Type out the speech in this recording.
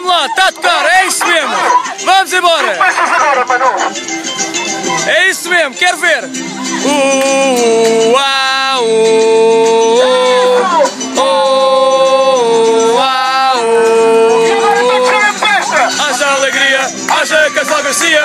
Vamos lá, tá a tocar, é isso mesmo! Vamos embora! É isso mesmo, quero ver! Uh, uh uau, uh, uh, Haja alegria, haja Casal Garcia!